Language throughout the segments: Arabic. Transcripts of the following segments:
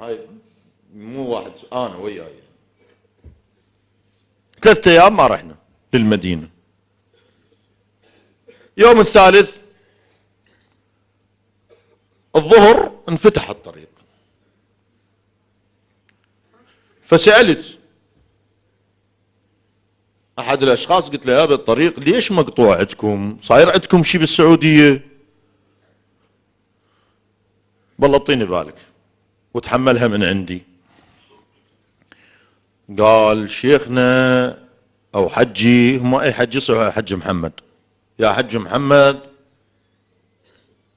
هاي مو واحد أنا وياي. ثلاثة أيام ما رحنا للمدينة. يوم الثالث الظهر انفتح الطريق. فسألت أحد الأشخاص قلت له يا الطريق ليش مقطوع عندكم؟ صاير عندكم شيء بالسعودية؟ والله اعطيني بالك. وتحملها من عندي. قال شيخنا أو حجي هم أي حج يصير حج محمد. يا حج محمد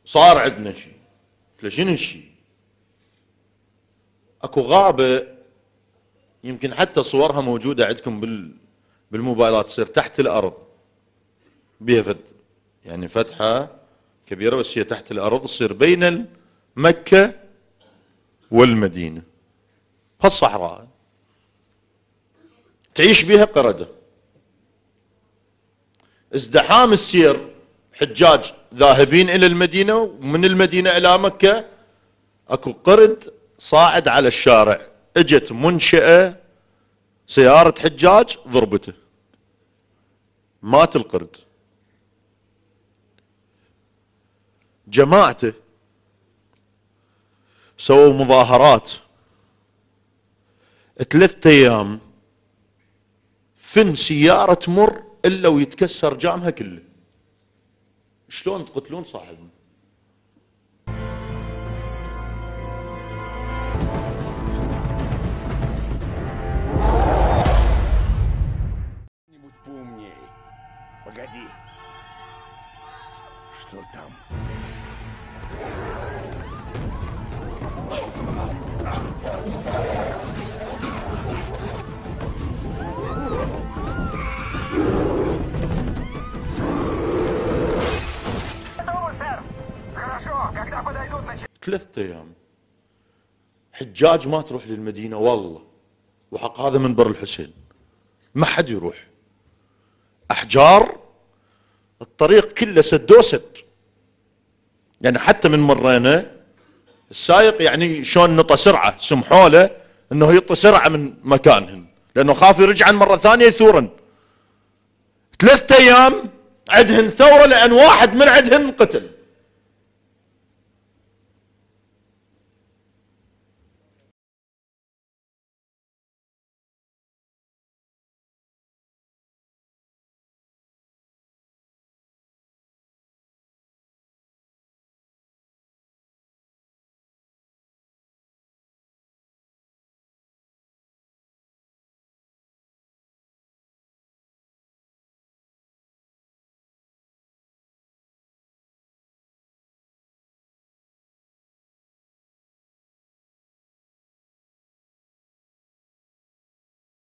صار عندنا شيء. قلت له شنو الشيء؟ أكو غابة يمكن حتى صورها موجودة عندكم بال بالموبايلات تصير تحت الأرض. بيها فت يعني فتحة كبيرة بس هي تحت الأرض تصير بين مكة والمدينة. فالصحراء تعيش بها قردة. ازدحام السير حجاج ذاهبين إلى المدينة ومن المدينة إلى مكة أكو قرد صاعد على الشارع. إجت منشأة سيارة حجاج ضربته. مات القرد. جماعته سووا مظاهرات ثلاثة ايام فن سيارة تمر الا ويتكسر جامها كله شلون تقتلون صاحبنا поумнее. Погоди. Что там? ثلاثة أيام. حجاج ما تروح للمدينة والله. وحق هذا منبر الحسين. ما حد يروح. أحجار الطريق كله سدوه سد يعني حتى من مرينا السايق يعني شلون نطى سرعة سمحوا له إنه يطى سرعة من مكانهن لأنه خاف يرجعن مرة ثانية يثورن. ثلاثة أيام عندهن ثورة لأن واحد من عندهن قتل.